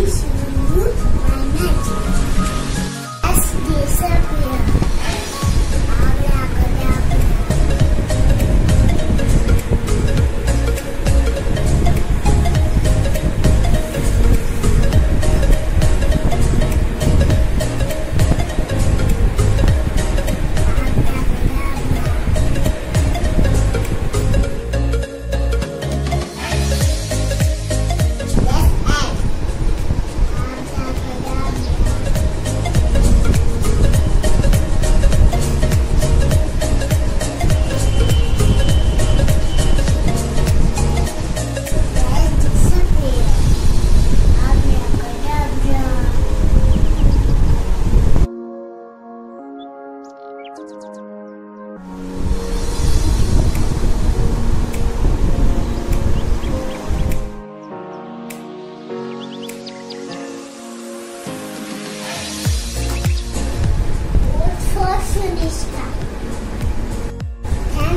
isso.